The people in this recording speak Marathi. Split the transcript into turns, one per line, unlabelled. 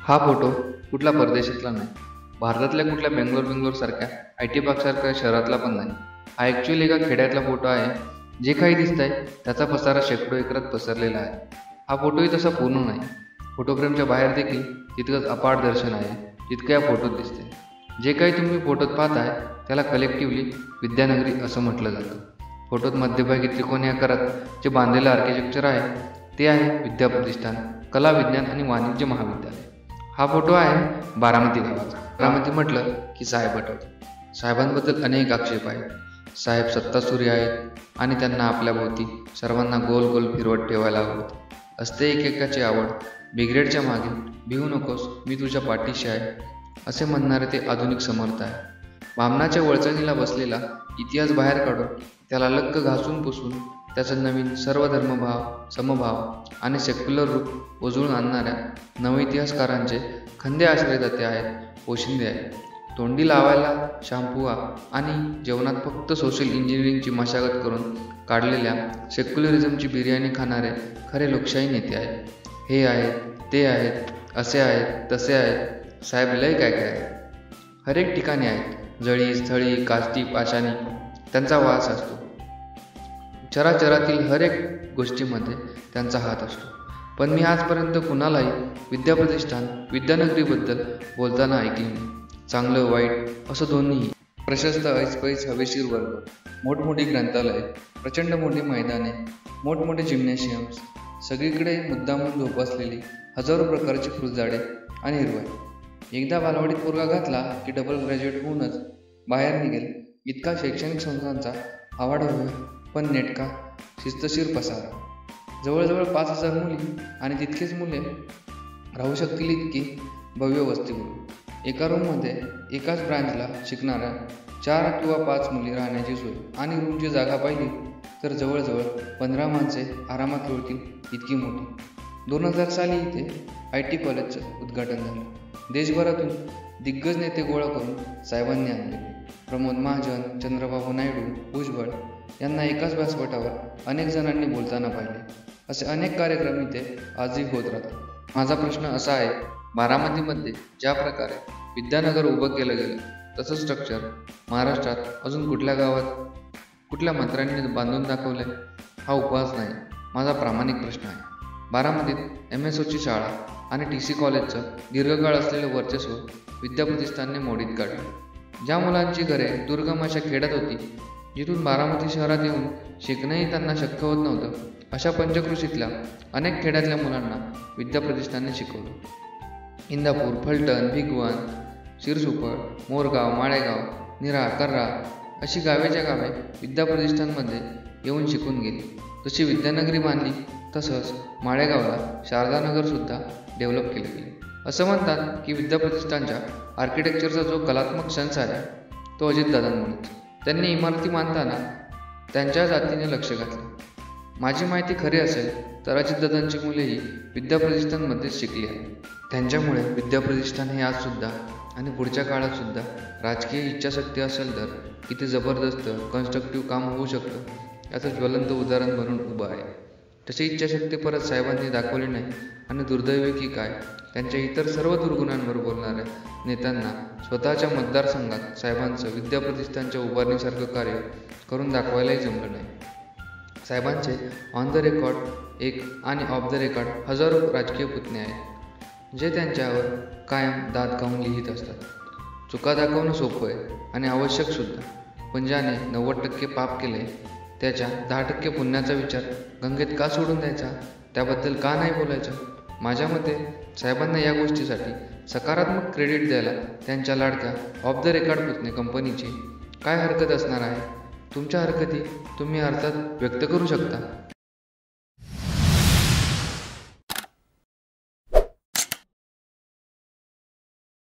हा फोटो कुठला परदेशातला नाही. भारतातल्या कुठल्या बेंगलोर बेंगलोर सारख्या आय टी पार्कसारख्या शहरातला पण नाही. हा ॲक्च्युअली एका खेड्यातला फोटो आहे. जे काही दिसत आहे त्याचा पसारा शेकडो एकरात पसरलेला आहे. हा फोटोही तसा पूर्ण नाही. फोटोफ्रेमच्या बाहेर देखील तितकंच अपाट दर्शन आहे जितकं या फोटोत दिसते जे काही तुम्ही फोटोत पाहताय त्याला कलेक्टिव्हली विद्यानगरी असं म्हटलं जातं. फोटोत मध्यभागी त्रिकोणी आकारात जे बांधलेलं आर्किटेक्चर आहे ते आहे विद्याप्रतिष्ठान कला विज्ञान आणि वाणिज्य महाविद्यालय. हा फोटो आहे बारामती गावाचा. बारामती म्हटलं की साहेब आठवतो साहेबांबद्दल अनेक आक्षेप आहेत. साहेब सत्तासुरी आहेत आणि त्यांना आपल्याभोवती सर्वांना गोल गोल फिरवत ठेवायला हवं असते एकेकाची आवड. बिग्रेडच्या मागे भिवू नकोस मी तुझ्या पाठीशी आहे. असे म्हणणारे ते आधुनिक समर्थ आहे वामनाच्या वळचणीला बसलेला इतिहास बाहेर काढून त्याला लक्क घासून पुसून त्याचा नवीन सर्व धर्मभाव समभाव आणि सेक्युलर रूप उजळून आणणाऱ्या नवइतिहासकारांचे खंदे आश्रयदाते आहेत. पोशिंदे आहेत तोंडी लावायला शाम्पुआ आणि जेवणात फक्त सोशल इंजिनिअरिंगची मशागत करून काढलेल्या सेक्युलरिझमची बिर्याणी खाणारे खरे लोकशाही नेते आहेत. हे आहेत ते आहेत असे आहेत तसे आहेत. साहेब लय काय काय हरेक ठिकाणी आहेत. जळी स्थळी काष्टी पाशाणी त्यांचा वास असतो. चराचरातील हर एक गोष्टीमध्ये त्यांचा हात असतो. पण मी आजपर्यंत कुणालाही विद्याप्रतिष्ठान विद्यानगरीबद्दल बोलताना ऐकले नाही. चांगलं वाईट असं दोन्हीही. प्रशस्त ऐसपैस हवेशीर वर्ग. मोठमोठी ग्रंथालये प्रचंड मोठी मैदाने मोठमोठे जिम्नॅशियम्स सगळीकडे मुद्दामून झोपासलेली हजारो प्रकारची फुलझाडे आणि हिरवळ. एकदा बालवाडीत पोरगा घातला की डबल ग्रॅज्युएट होऊनच बाहेर निघेल. इतका शैक्षणिक संस्थांचा आवाड होईल पण नेटका शिस्तशीर पसारा. जवळजवळ पाच हजार मुली आणि तितकेच मुले राहू शकतील इतकी भव्य वसतिगृह. एका रूममध्ये एकाच ब्रांचला शिकणाऱ्या चार किंवा पाच मुली राहण्याची सोय आणि रूमची जागा पाहिली तर जवळजवळ पंधरा माणसे आरामात लोळतील इतकी मोठी. दोन हजार साली इथे आय टी कॉलेजचं उद्घाटन झालं. देशभरातून दिग्गज नेते गोळा करून साहेबांनी आणले. प्रमोद महाजन चंद्रबाबू नायडू भुजबळ यांना एकाच व्यासपीठावर अनेक जणांनी बोलताना पाहिले. असे अनेक कार्यक्रम इथे आजही होत राहतात. माझा प्रश्न असा आहे बारामतीमध्ये ज्या प्रकारे विद्यानगर उभं केलं गेलं तसं स्ट्रक्चर महाराष्ट्रात अजून कुठल्या गावात कुठल्या मंत्र्यांनी बांधून दाखवले हा उपवास नाही माझा प्रामाणिक प्रश्न आहे. बारामतीत एम एस ओची शाळा आणि टी सी कॉलेजचं दीर्घकाळ असलेलं वर्चस्व विद्याप्रतिष्ठानने मोडीत काढलं. ज्या मुलांची घरे दुर्गम अशा खेड्यात होती जिथून बारामती शहरात येऊन शिकणंही त्यांना शक्य होत नव्हतं अशा पंचकृषीतल्या अनेक खेड्यातल्या मुलांना विद्याप्रतिष्ठानने शिकवलं. इंदापूर फलटण भिगवण शिरसुपळ मोरगाव माळेगाव निरा कर्रा अशी गावेच्या गावे विद्याप्रतिष्ठानमध्ये येऊन शिकून गेली. जशी विद्यानगरी बांधली तसंच माळेगावला शारदानगरसुद्धा डेव्हलप केले गेले. असं म्हणतात की विद्याप्रतिष्ठानच्या आर्किटेक्चरचा जो कलात्मक सेन्स आहे तो अजितदादांमुळेच. त्यांनी इमारती मानताना त्यांच्या जातीने लक्ष घातले. माझी माहिती खरी असेल तर अजितदादांची मुलेही विद्याप्रतिष्ठानमध्येच शिकली आहेत. त्यांच्यामुळे विद्याप्रतिष्ठान हे आजसुद्धा आणि पुढच्या काळातसुद्धा राजकीय इच्छाशक्ती असेल तर किती जबरदस्त कन्स्ट्रक्टिव्ह काम होऊ शकतं याचं ज्वलंत उदाहरण म्हणून उभं आहे. तशी इच्छाशक्ती परत साहेबांनी दाखवली नाही. आणि दुर्दैवी की काय? त्यांच्या इतर सर्व दुर्गुणांवर बोलणाऱ्या नेत्यांना स्वतःच्या मतदारसंघात साहेबांचं विद्याप्रतिष्ठानच्या उभारणीसारखं कार्य करून दाखवायलाही जमलं नाही. साहेबांचे ऑन द रेकॉर्ड एक आणि ऑफ द रेकॉर्ड हजारो राजकीय पुतणे आहेत जे त्यांच्यावर कायम दात खाऊन लिहित असतात. चुका दाखवणं सोपं आहे आणि आवश्यकसुद्धा पण ज्याने नव्वद टक्के पाप केले त्याच्या दहा टक्के पुण्याचा विचार गंगेत का सोडून द्यायचा? त्याबद्दल का नाही बोलायचं? माझ्या मते साहेबांना या गोष्टीसाठी सकारात्मक क्रेडिट द्यायला त्यांच्या लाडक्या ऑफ द रेकॉर्ड पुतणे कंपनीची काय हरकत असणार आहे? तुमच्या हरकती तुम्ही अर्थात व्यक्त करू शकता.